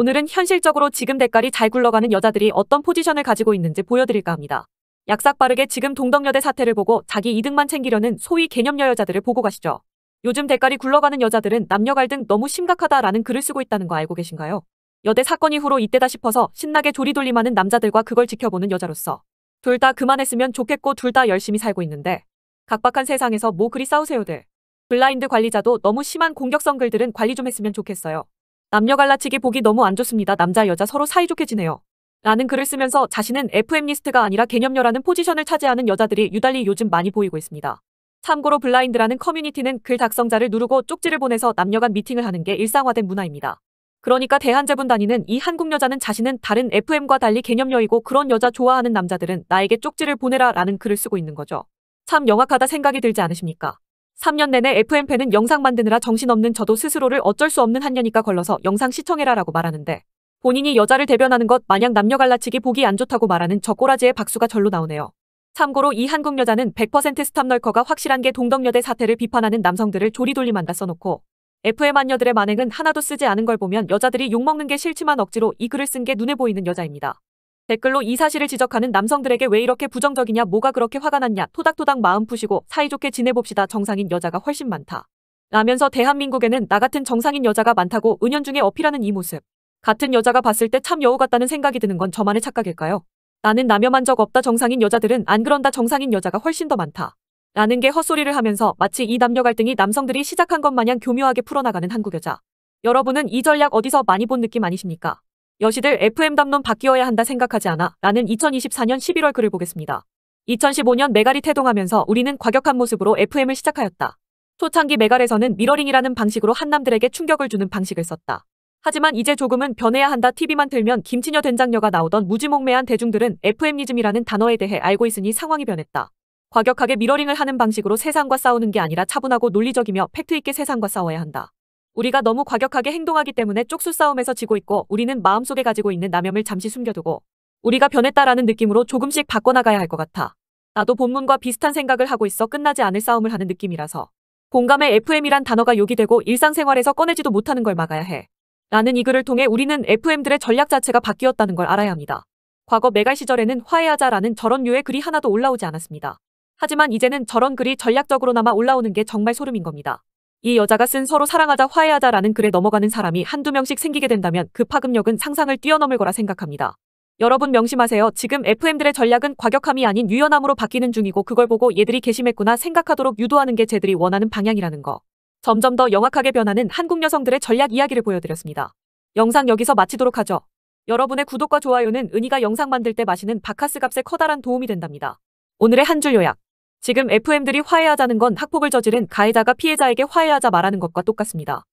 오늘은 현실적으로 지금 대깔이 잘 굴러가는 여자들이 어떤 포지션을 가지고 있는지 보여드릴까 합니다. 약삭 빠르게 지금 동덕여대 사태를 보고 자기 이득만 챙기려는 소위 개념녀 여자들을 보고 가시죠. 요즘 대깔이 굴러가는 여자들은 남녀 갈등 너무 심각하다라는 글을 쓰고 있다는 거 알고 계신가요? 여대 사건 이후로 이때다 싶어서 신나게 조리돌림하는 남자들과 그걸 지켜보는 여자로서 둘 다 그만했으면 좋겠고 둘 다 열심히 살고 있는데 각박한 세상에서 뭐 그리 싸우세요들. 블라인드 관리자도 너무 심한 공격성 글들은 관리 좀 했으면 좋겠어요. 남녀 갈라치기 보기 너무 안 좋습니다. 남자 여자 서로 사이좋게 지내요. 라는 글을 쓰면서 자신은 FM리스트가 아니라 개념녀라는 포지션을 차지하는 여자들이 유달리 요즘 많이 보이고 있습니다. 참고로 블라인드라는 커뮤니티는 글 작성자를 누르고 쪽지를 보내서 남녀 간 미팅을 하는 게 일상화된 문화입니다. 그러니까 대한제분 다니는 이 한국 여자는 자신은 다른 FM과 달리 개념녀이고 그런 여자 좋아하는 남자들은 나에게 쪽지를 보내라 라는 글을 쓰고 있는 거죠. 참 영악하다 생각이 들지 않으십니까? 3년 내내 FM팬은 영상 만드느라 정신없는 저도 스스로를 어쩔 수 없는 한년이니까 걸러서 영상 시청해라 라고 말하는데 본인이 여자를 대변하는 것 마냥 남녀 갈라치기 보기 안 좋다고 말하는 저 꼬라지의 박수가 절로 나오네요. 참고로 이 한국 여자는 100% 스탑널커가 확실한 게 동덕여대 사태를 비판하는 남성들을 조리돌림한다 써놓고 FM 한여들의 만행은 하나도 쓰지 않은 걸 보면 여자들이 욕먹는 게 싫지만 억지로 이 글을 쓴 게 눈에 보이는 여자입니다. 댓글로 이 사실을 지적하는 남성들에게 왜 이렇게 부정적이냐 뭐가 그렇게 화가 났냐 토닥토닥 마음 푸시고 사이좋게 지내봅시다 정상인 여자가 훨씬 많다. 라면서 대한민국에는 나 같은 정상인 여자가 많다고 은연중에 어필하는 이 모습. 같은 여자가 봤을 때 참 여우 같다는 생각이 드는 건 저만의 착각일까요? 나는 남염한 적 없다 정상인 여자들은 안 그런다 정상인 여자가 훨씬 더 많다. 라는 게 헛소리를 하면서 마치 이 남녀 갈등이 남성들이 시작한 것 마냥 교묘하게 풀어나가는 한국 여자. 여러분은 이 전략 어디서 많이 본 느낌 아니십니까? 여시들 FM 담론 바뀌어야 한다 생각하지 않아 라는 2024년 11월 글을 보겠습니다. 2015년 메갈이 태동하면서 우리는 과격한 모습으로 FM을 시작하였다. 초창기 메갈에서는 미러링이라는 방식으로 한남들에게 충격을 주는 방식을 썼다. 하지만 이제 조금은 변해야 한다 TV만 틀면 김치녀 된장녀가 나오던 무지몽매한 대중들은 페미니즘이라는 단어에 대해 알고 있으니 상황이 변했다. 과격하게 미러링을 하는 방식으로 세상과 싸우는 게 아니라 차분하고 논리적이며 팩트있게 세상과 싸워야 한다. 우리가 너무 과격하게 행동하기 때문에 쪽수 싸움에서 지고 있고 우리는 마음속에 가지고 있는 남혐을 잠시 숨겨두고 우리가 변했다라는 느낌으로 조금씩 바꿔나가야 할 것 같아. 나도 본문과 비슷한 생각을 하고 있어 끝나지 않을 싸움을 하는 느낌이라서 공감의 FM이란 단어가 욕이 되고 일상생활에서 꺼내지도 못하는 걸 막아야 해. 라는 이 글을 통해 우리는 FM들의 전략 자체가 바뀌었다는 걸 알아야 합니다. 과거 메갈 시절에는 화해하자라는 저런 류의 글이 하나도 올라오지 않았습니다. 하지만 이제는 저런 글이 전략적으로나마 올라오는 게 정말 소름인 겁니다. 이 여자가 쓴 서로 사랑하자 화해하자라는 글에 넘어가는 사람이 한두 명씩 생기게 된다면 그 파급력은 상상을 뛰어넘을 거라 생각합니다. 여러분 명심하세요. 지금 FM들의 전략은 과격함이 아닌 유연함으로 바뀌는 중이고 그걸 보고 얘들이 개심했구나 생각하도록 유도하는 게 쟤들이 원하는 방향이라는 거. 점점 더 영악하게 변하는 한국 여성들의 전략 이야기를 보여드렸습니다. 영상 여기서 마치도록 하죠. 여러분의 구독과 좋아요는 은희가 영상 만들 때 마시는 바카스 값에 커다란 도움이 된답니다. 오늘의 한 줄 요약. 지금 FM들이 화해하자는 건 학폭을 저지른 가해자가 피해자에게 화해하자 말하는 것과 똑같습니다.